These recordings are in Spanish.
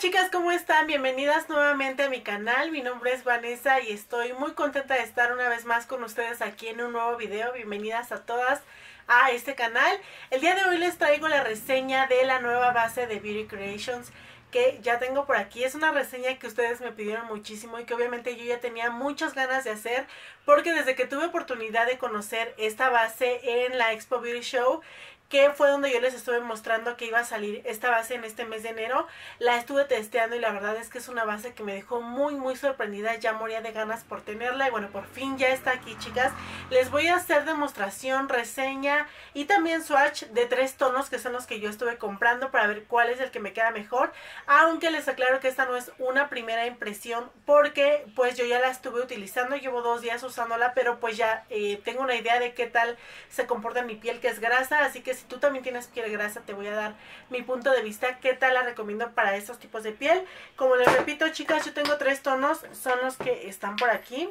chicas, ¿cómo están? Bienvenidas nuevamente a mi canal, mi nombre es Vanessa y estoy muy contenta de estar una vez más con ustedes aquí en un nuevo video. Bienvenidas a todas a este canal. El día de hoy les traigo la reseña de la nueva base de Beauty Creations que ya tengo por aquí. Es una reseña que ustedes me pidieron muchísimo y que obviamente yo ya tenía muchas ganas de hacer porque desde que tuve oportunidad de conocer esta base en la Expo Beauty Show que fue donde yo les estuve mostrando que iba a salir esta base en este mes de enero. La estuve testeando y la verdad es que es una base que me dejó muy muy sorprendida, ya moría de ganas por tenerla y bueno, por fin ya está aquí chicas. Les voy a hacer demostración, reseña y también swatch de tres tonos que son los que yo estuve comprando para ver cuál es el que me queda mejor. Aunque les aclaro que esta no es una primera impresión porque pues yo ya la estuve utilizando, llevo dos días usándola, pero pues ya eh, tengo una idea de qué tal se comporta mi piel que es grasa, así que si tú también tienes piel grasa, te voy a dar mi punto de vista, qué tal la recomiendo para esos tipos de piel. Como les repito, chicas, yo tengo tres tonos, son los que están por aquí.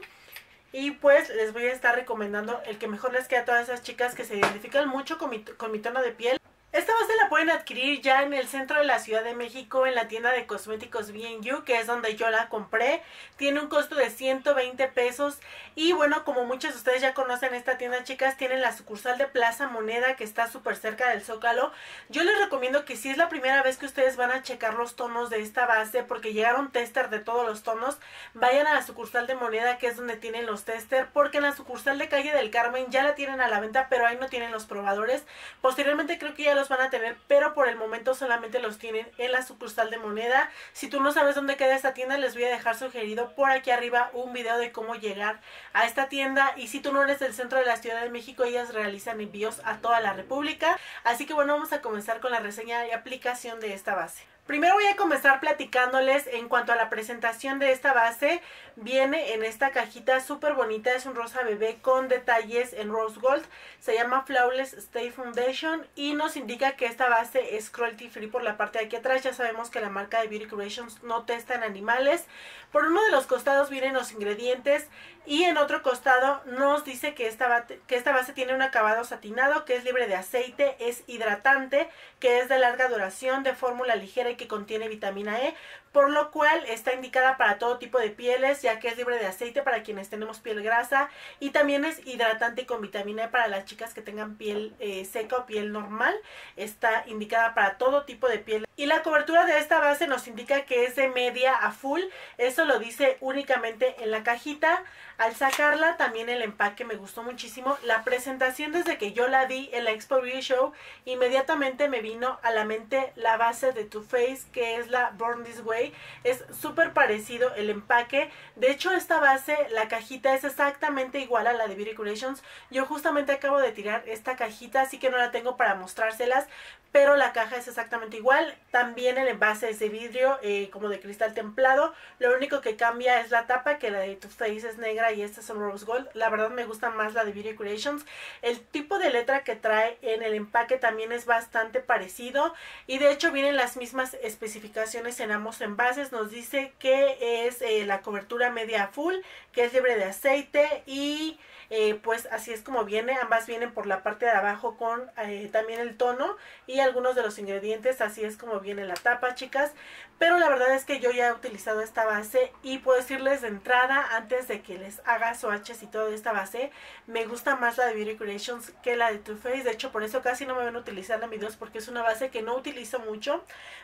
Y pues les voy a estar recomendando el que mejor les queda a todas esas chicas que se identifican mucho con mi, con mi tono de piel. Esta base la pueden adquirir ya en el centro de la Ciudad de México en la tienda de cosméticos B&U que es donde yo la compré. Tiene un costo de 120 pesos y bueno, como muchos de ustedes ya conocen esta tienda chicas, tienen la sucursal de Plaza Moneda que está súper cerca del Zócalo. Yo les recomiendo que si es la primera vez que ustedes van a checar los tonos de esta base porque llegaron tester de todos los tonos, vayan a la sucursal de Moneda que es donde tienen los tester porque en la sucursal de Calle del Carmen ya la tienen a la venta pero ahí no tienen los probadores. Posteriormente creo que ya los van a tener, pero por el momento solamente los tienen en la sucursal de moneda. Si tú no sabes dónde queda esta tienda, les voy a dejar sugerido por aquí arriba un video de cómo llegar a esta tienda. Y si tú no eres del centro de la Ciudad de México, ellas realizan envíos a toda la República. Así que bueno, vamos a comenzar con la reseña y aplicación de esta base. Primero voy a comenzar platicándoles en cuanto a la presentación de esta base. Viene en esta cajita súper bonita, es un rosa bebé con detalles en rose gold. Se llama Flawless Stay Foundation y nos indica que esta base es cruelty free por la parte de aquí atrás. Ya sabemos que la marca de Beauty Creations no testa en animales. Por uno de los costados vienen los ingredientes y en otro costado nos dice que esta, que esta base tiene un acabado satinado, que es libre de aceite, es hidratante, que es de larga duración, de fórmula ligera y que contiene vitamina E, por lo cual está indicada para todo tipo de pieles, ya que es libre de aceite para quienes tenemos piel grasa y también es hidratante con vitamina E para las chicas que tengan piel eh, seca o piel normal. Está indicada para todo tipo de piel. Y la cobertura de esta base nos indica que es de media a full. Eso lo dice únicamente en la cajita. Al sacarla también el empaque me gustó muchísimo. La presentación desde que yo la vi en la Expo Beauty Show, inmediatamente me vino a la mente la base de Too Faced que es la Born This Way. Es súper parecido el empaque. De hecho esta base, la cajita es exactamente igual a la de Beauty Creations. Yo justamente acabo de tirar esta cajita, así que no la tengo para mostrárselas pero la caja es exactamente igual. También el envase es de vidrio, eh, como de cristal templado. Lo único que cambia es la tapa, que la de Too Faced es negra y esta es un rose gold. La verdad me gusta más la de Beauty Creations. El tipo de letra que trae en el empaque también es bastante parecido. Y de hecho vienen las mismas especificaciones en ambos envases. Nos dice que es eh, la cobertura media full, que es libre de aceite y eh, pues así es como viene, ambas vienen por la parte de abajo con eh, también el tono y algunos de los ingredientes, así es como viene la tapa chicas, pero la verdad es que yo ya he utilizado esta base y puedo decirles de entrada, antes de que les haga swatches y todo esta base, me gusta más la de Beauty Creations que la de Too Faced, de hecho por eso casi no me ven utilizando en videos porque es una base que no utilizo mucho,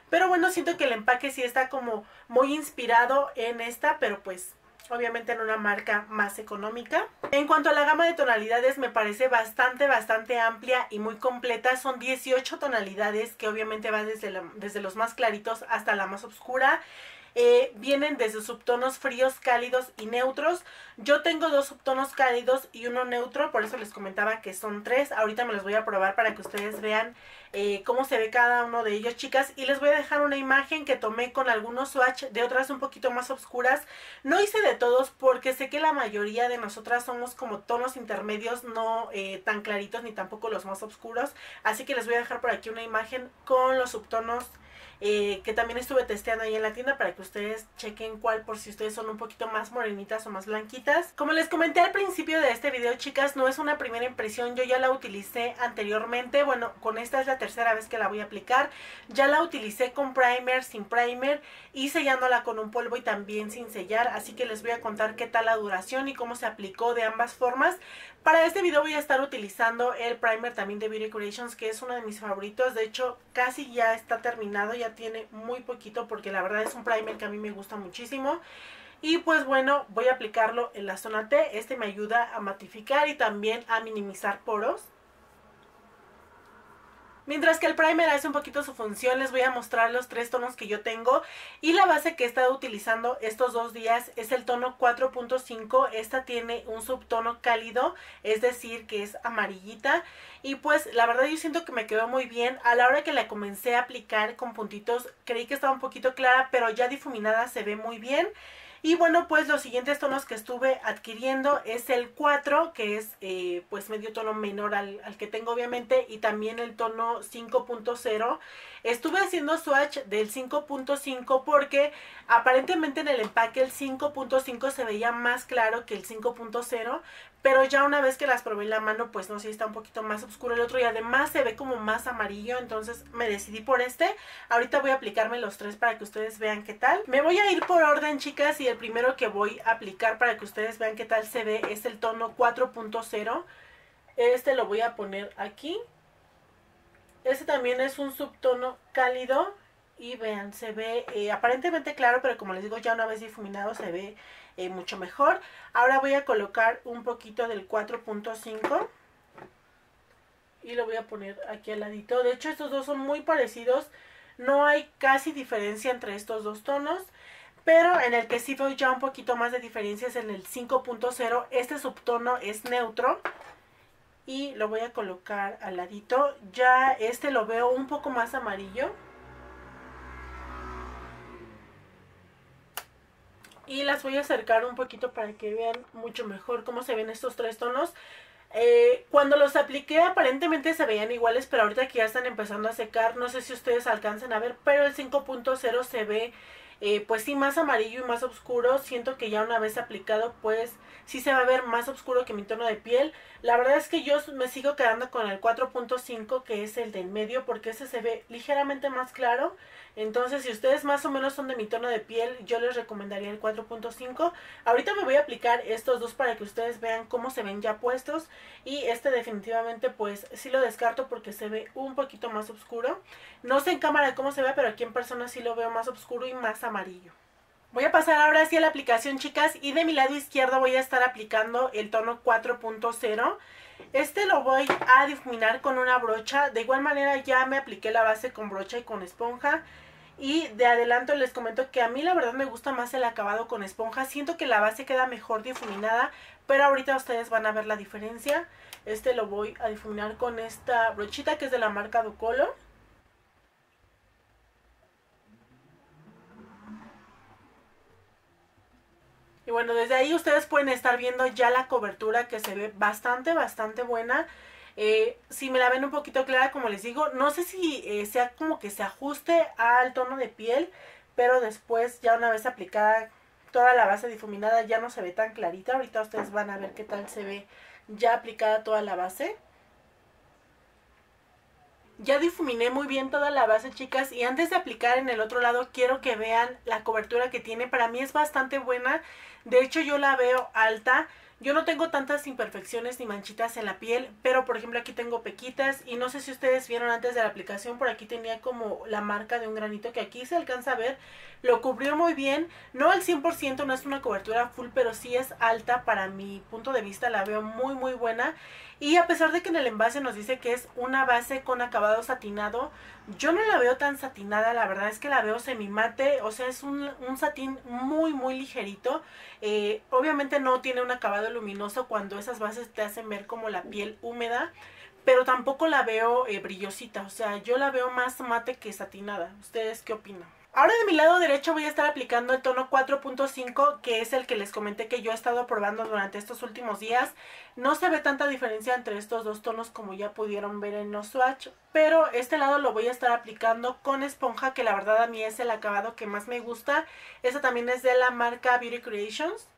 pero bueno, siento que el empaque sí está como muy inspirado en esta, pero pues obviamente en una marca más económica. En cuanto a la gama de tonalidades me parece bastante, bastante amplia y muy completa. Son 18 tonalidades que obviamente va desde, desde los más claritos hasta la más oscura. Eh, vienen desde subtonos fríos, cálidos y neutros. Yo tengo dos subtonos cálidos y uno neutro, por eso les comentaba que son tres. Ahorita me los voy a probar para que ustedes vean eh, cómo se ve cada uno de ellos, chicas. Y les voy a dejar una imagen que tomé con algunos swatch de otras un poquito más oscuras. No hice de todos porque sé que la mayoría de nosotras somos como tonos intermedios, no eh, tan claritos ni tampoco los más oscuros. Así que les voy a dejar por aquí una imagen con los subtonos eh, que también estuve testeando ahí en la tienda para que ustedes chequen cuál por si ustedes son un poquito más morenitas o más blanquitas. Como les comenté al principio de este video, chicas, no es una primera impresión, yo ya la utilicé anteriormente, bueno, con esta es la tercera vez que la voy a aplicar. Ya la utilicé con primer, sin primer y sellándola con un polvo y también sin sellar, así que les voy a contar qué tal la duración y cómo se aplicó de ambas formas. Para este video voy a estar utilizando el primer también de Beauty Creations, que es uno de mis favoritos. De hecho, casi ya está terminado, ya tiene muy poquito porque la verdad es un primer que a mí me gusta muchísimo. Y pues bueno, voy a aplicarlo en la zona T. Este me ayuda a matificar y también a minimizar poros. Mientras que el primer hace un poquito su función, les voy a mostrar los tres tonos que yo tengo. Y la base que he estado utilizando estos dos días es el tono 4.5. Esta tiene un subtono cálido, es decir, que es amarillita. Y pues la verdad yo siento que me quedó muy bien. A la hora que la comencé a aplicar con puntitos, creí que estaba un poquito clara, pero ya difuminada se ve muy bien. Y bueno, pues los siguientes tonos que estuve adquiriendo es el 4, que es eh, pues medio tono menor al, al, que tengo obviamente, y también el tono 5.0. Estuve haciendo swatch del 5.5 porque aparentemente en el empaque el 5.5 se veía más claro que el 5.0, pero ya una vez que las probé en la mano, pues no sé, está un poquito más oscuro el otro y además se ve como más amarillo, entonces me decidí por este. Ahorita voy a aplicarme los tres para que ustedes vean qué tal. Me voy a ir por orden, chicas, y el primero que voy a aplicar para que ustedes vean qué tal se ve es el tono 4.0. Este lo voy a poner aquí. Este también es un subtono cálido y vean, se ve eh, aparentemente claro, pero como les digo, ya una vez difuminado se ve eh, mucho mejor. Ahora voy a colocar un poquito del 4.5 y lo voy a poner aquí al ladito. De hecho estos dos son muy parecidos, no hay casi diferencia entre estos dos tonos. Pero en el que sí veo ya un poquito más de diferencia es en el 5.0. Este subtono es neutro. Y lo voy a colocar al ladito. Ya este lo veo un poco más amarillo. Y las voy a acercar un poquito para que vean mucho mejor cómo se ven estos tres tonos. Eh, cuando los apliqué aparentemente se veían iguales, pero ahorita que ya están empezando a secar, no sé si ustedes alcanzan a ver, pero el 5.0 se ve eh, pues sí más amarillo y más oscuro. Siento que ya una vez aplicado pues sí se va a ver más oscuro que mi tono de piel. La verdad es que yo me sigo quedando con el 4.5 que es el del medio porque ese se ve ligeramente más claro. Entonces si ustedes más o menos son de mi tono de piel yo les recomendaría el 4.5. Ahorita me voy a aplicar estos dos para que ustedes vean cómo se ven ya puestos. Y este definitivamente pues sí lo descarto porque se ve un poquito más oscuro. No sé en cámara cómo se ve pero aquí en persona sí lo veo más oscuro y más amarillo. Voy a pasar ahora sí a la aplicación, chicas, y de mi lado izquierdo voy a estar aplicando el tono 4.0. Este lo voy a difuminar con una brocha. De igual manera ya me apliqué la base con brocha y con esponja. Y de adelanto les comento que a mí la verdad me gusta más el acabado con esponja. Siento que la base queda mejor difuminada, pero ahorita ustedes van a ver la diferencia. Este lo voy a difuminar con esta brochita que es de la marca Ducolor. Y bueno, desde ahí ustedes pueden estar viendo ya la cobertura que se ve bastante, bastante buena. Eh, si me la ven un poquito clara, como les digo, no sé si eh, sea como que se ajuste al tono de piel, pero después ya una vez aplicada toda la base difuminada ya no se ve tan clarita. Ahorita ustedes van a ver qué tal se ve ya aplicada toda la base. Ya difuminé muy bien toda la base, chicas, y antes de aplicar en el otro lado quiero que vean la cobertura que tiene. Para mí es bastante buena, de hecho yo la veo alta. Yo no tengo tantas imperfecciones ni manchitas en la piel, pero por ejemplo aquí tengo pequitas y no sé si ustedes vieron antes de la aplicación, por aquí tenía como la marca de un granito que aquí se alcanza a ver. Lo cubrió muy bien, no al 100%, no es una cobertura full, pero sí es alta para mi punto de vista, la veo muy muy buena. Y a pesar de que en el envase nos dice que es una base con acabado satinado, yo no la veo tan satinada, la verdad es que la veo semi mate, o sea, es un, satín muy, muy ligerito. Eh, obviamente no tiene un acabado luminoso cuando esas bases te hacen ver como la piel húmeda, pero tampoco la veo eh, brillosita, o sea, yo la veo más mate que satinada. ¿Ustedes qué opinan? Ahora de mi lado derecho voy a estar aplicando el tono 4.5 que es el que les comenté que yo he estado probando durante estos últimos días. No se ve tanta diferencia entre estos dos tonos como ya pudieron ver en los swatch, pero este lado lo voy a estar aplicando con esponja que la verdad a mí es el acabado que más me gusta. Esta también es de la marca Beauty Creations.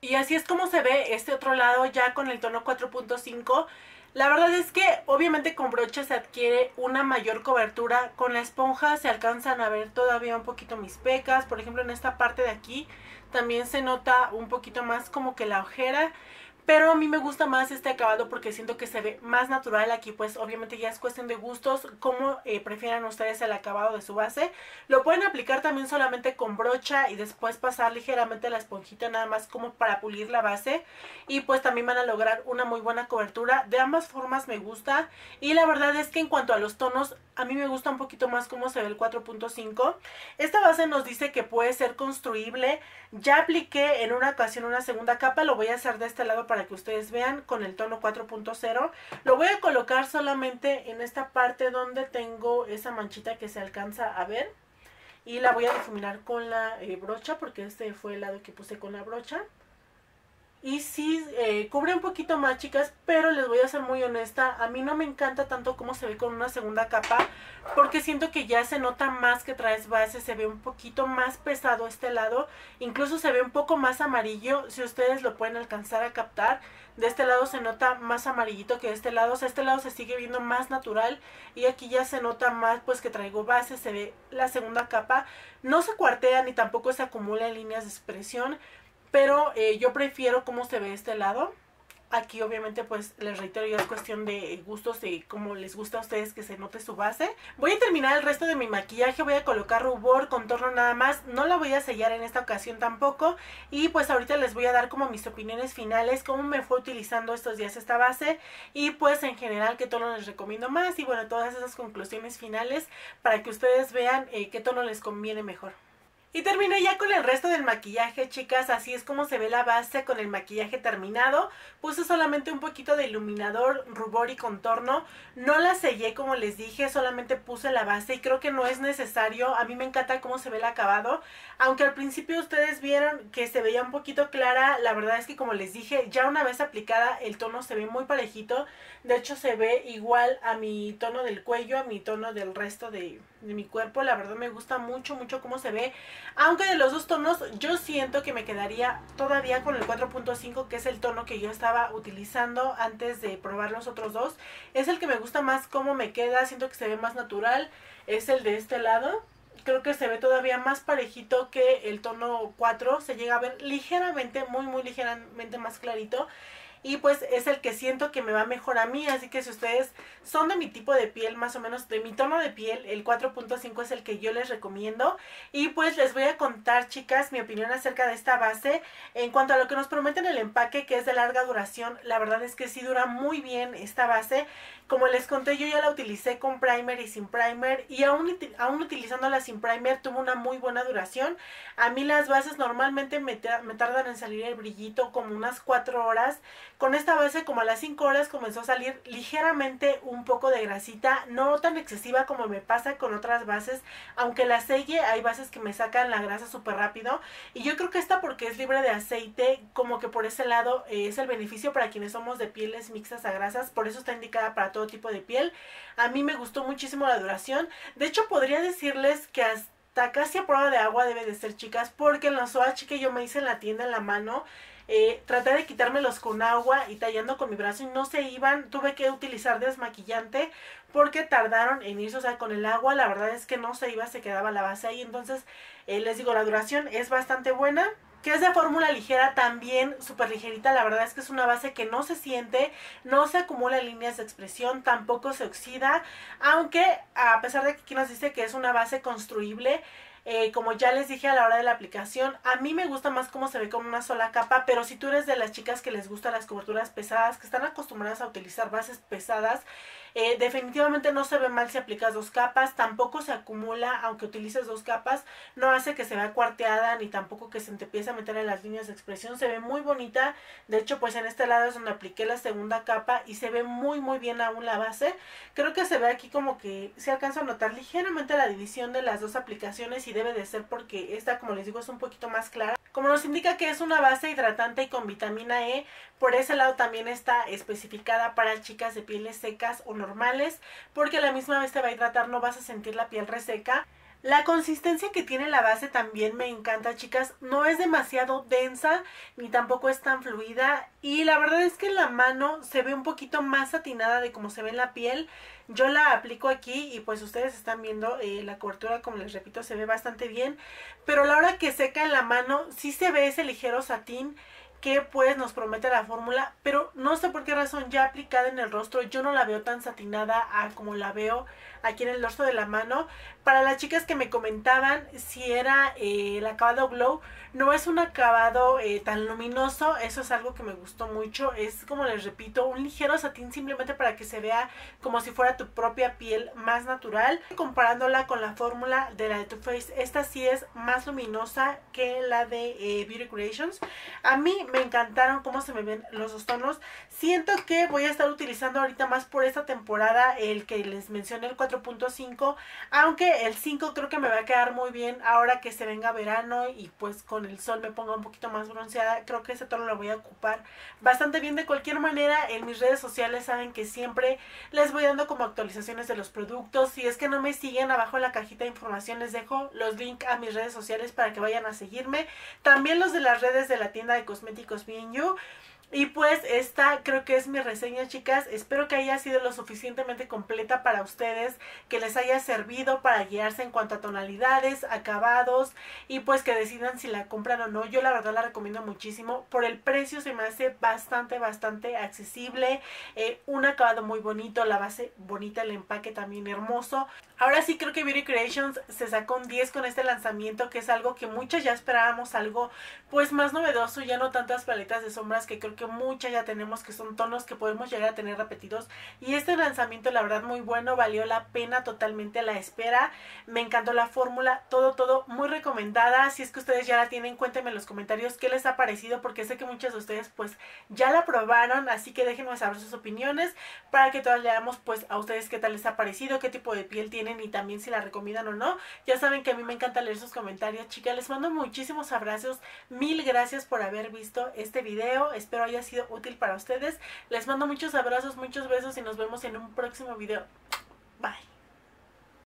Y así es como se ve este otro lado ya con el tono 4.5. La verdad es que obviamente con brocha se adquiere una mayor cobertura. Con la esponja se alcanzan a ver todavía un poquito mis pecas. Por ejemplo en esta parte de aquí también se nota un poquito más como que la ojera. Pero a mí me gusta más este acabado porque siento que se ve más natural aquí, pues obviamente ya es cuestión de gustos, como eh, prefieran ustedes el acabado de su base. Lo pueden aplicar también solamente con brocha y después pasar ligeramente la esponjita nada más como para pulir la base. Y pues también van a lograr una muy buena cobertura. De ambas formas me gusta. Y la verdad es que en cuanto a los tonos, a mí me gusta un poquito más cómo se ve el 4.5. Esta base nos dice que puede ser construible. Ya apliqué en una ocasión una segunda capa, lo voy a hacer de este lado para que ustedes vean con el tono 4.0. Lo voy a colocar solamente en esta parte donde tengo esa manchita que se alcanza a ver. Y la voy a difuminar con la eh, brocha porque este fue el lado que puse con la brocha. Y sí, eh, cubre un poquito más, chicas, pero les voy a ser muy honesta. A mí no me encanta tanto cómo se ve con una segunda capa, porque siento que ya se nota más que traes base, se ve un poquito más pesado este lado. Incluso se ve un poco más amarillo, si ustedes lo pueden alcanzar a captar. De este lado se nota más amarillito que de este lado, o sea, este lado se sigue viendo más natural. Y aquí ya se nota más, pues que traigo base, se ve la segunda capa. No se cuartea ni tampoco se acumula en líneas de expresión pero eh, yo prefiero cómo se ve este lado. Aquí obviamente pues les reitero ya es cuestión de gustos y cómo les gusta a ustedes que se note su base. Voy a terminar el resto de mi maquillaje, voy a colocar rubor, contorno nada más. No la voy a sellar en esta ocasión tampoco. Y pues ahorita les voy a dar como mis opiniones finales, cómo me fue utilizando estos días esta base. Y pues en general qué tono les recomiendo más y bueno todas esas conclusiones finales para que ustedes vean eh, qué tono les conviene mejor. Y terminé ya con el resto del maquillaje, chicas. Así es como se ve la base con el maquillaje terminado. Puse solamente un poquito de iluminador, rubor y contorno. No la sellé como les dije, solamente puse la base y creo que no es necesario. A mí me encanta cómo se ve el acabado. Aunque al principio ustedes vieron que se veía un poquito clara, la verdad es que como les dije, ya una vez aplicada el tono se ve muy parejito. De hecho se ve igual a mi tono del cuello, a mi tono del resto de, de mi cuerpo. La verdad me gusta mucho, mucho cómo se ve. Aunque de los dos tonos yo siento que me quedaría todavía con el 4.5 que es el tono que yo estaba utilizando antes de probar los otros dos. Es el que me gusta más cómo me queda, siento que se ve más natural. Es el de este lado. Creo que se ve todavía más parejito que el tono 4. Se llega a ver ligeramente, muy muy ligeramente más clarito y pues es el que siento que me va mejor a mí, así que si ustedes son de mi tipo de piel, más o menos de mi tono de piel, el 4.5 es el que yo les recomiendo. Y pues les voy a contar chicas mi opinión acerca de esta base. En cuanto a lo que nos prometen el empaque que es de larga duración, la verdad es que sí dura muy bien esta base, como les conté yo ya la utilicé con primer y sin primer y aún, aún utilizándola sin primer tuvo una muy buena duración, a mí las bases normalmente me, me tardan en salir el brillito como unas 4 horas, con esta base como a las 5 horas comenzó a salir ligeramente un poco de grasita, no tan excesiva como me pasa con otras bases, aunque la selle hay bases que me sacan la grasa súper rápido y yo creo que esta porque es libre de aceite, como que por ese lado eh, es el beneficio para quienes somos de pieles mixtas a grasas, por eso está indicada para todo tipo de piel. A mí me gustó muchísimo la duración, de hecho podría decirles que hasta casi a prueba de agua debe de ser chicas, porque en los swatch que yo me hice en la tienda en la mano, eh, traté de quitármelos con agua y tallando con mi brazo y no se iban. Tuve que utilizar desmaquillante porque tardaron en irse, o sea, con el agua la verdad es que no se iba, se quedaba la base ahí. Entonces, eh, les digo, la duración es bastante buena. Que es de fórmula ligera, también súper ligerita. La verdad es que es una base que no se siente, no se acumula líneas de expresión, tampoco se oxida. Aunque, a pesar de que aquí nos dice que es una base construible, eh, como ya les dije a la hora de la aplicación, a mí me gusta más cómo se ve con una sola capa, pero si tú eres de las chicas que les gustan las coberturas pesadas, que están acostumbradas a utilizar bases pesadas, Eh, definitivamente no se ve mal si aplicas dos capas, tampoco se acumula aunque utilices dos capas, no hace que se vea cuarteada ni tampoco que se te empiece a meter en las líneas de expresión, se ve muy bonita, de hecho pues en este lado es donde apliqué la segunda capa y se ve muy muy bien aún la base, creo que se ve aquí como que se alcanza a notar ligeramente la división de las dos aplicaciones y debe de ser porque esta como les digo es un poquito más clara, como nos indica que es una base hidratante y con vitamina E, por ese lado también está especificada para chicas de pieles secas o normales, porque a la misma vez te va a hidratar, no vas a sentir la piel reseca. La consistencia que tiene la base también me encanta, chicas. No es demasiado densa ni tampoco es tan fluida. Y la verdad es que en la mano se ve un poquito más satinada de como se ve en la piel. Yo la aplico aquí y pues ustedes están viendo eh, la cobertura, como les repito, se ve bastante bien. Pero a la hora que seca en la mano, sí se ve ese ligero satín que pues nos promete la fórmula, pero no sé por qué razón ya aplicada en el rostro yo no la veo tan satinada como la veo aquí en el dorso de la mano. Para las chicas que me comentaban si era eh, el acabado glow, no es un acabado eh, tan luminoso, eso es algo que me gustó mucho, es como les repito, un ligero satín simplemente para que se vea como si fuera tu propia piel más natural. Comparándola con la fórmula de la de Too Faced, esta sí es más luminosa que la de eh, Beauty Creations. A mí me encantaron cómo se me ven los dos tonos. Siento que voy a estar utilizando ahorita más por esta temporada el que les mencioné el 4.5, aunque el 5 creo que me va a quedar muy bien ahora que se venga verano y pues con el sol me ponga un poquito más bronceada. Creo que ese tono lo voy a ocupar bastante bien de cualquier manera. En mis redes sociales saben que siempre les voy dando como actualizaciones de los productos. Si es que no me siguen abajo en la cajita de información les dejo los links a mis redes sociales para que vayan a seguirme. También los de las redes de la tienda de cosméticos You. Y pues esta creo que es mi reseña chicas, espero que haya sido lo suficientemente completa para ustedes, que les haya servido para guiarse en cuanto a tonalidades, acabados y pues que decidan si la compran o no. Yo la verdad la recomiendo muchísimo, por el precio se me hace bastante bastante accesible, eh, un acabado muy bonito, la base bonita, el empaque también hermoso. Ahora sí creo que Beauty Creations se sacó un 10 con este lanzamiento que es algo que muchas ya esperábamos, algo pues más novedoso, ya no tantas paletas de sombras que creo que muchas ya tenemos que son tonos que podemos llegar a tener repetidos. Y este lanzamiento la verdad muy bueno, valió la pena totalmente la espera, me encantó la fórmula, todo todo muy recomendada, si es que ustedes ya la tienen cuéntenme en los comentarios qué les ha parecido porque sé que muchas de ustedes pues ya la probaron, así que déjenme saber sus opiniones para que todas leamos pues a ustedes qué tal les ha parecido, qué tipo de piel y también si la recomiendan o no, ya saben que a mí me encanta leer sus comentarios chicas, les mando muchísimos abrazos, mil gracias por haber visto este video, espero haya sido útil para ustedes. Les mando muchos abrazos, muchos besos y nos vemos en un próximo video. Bye.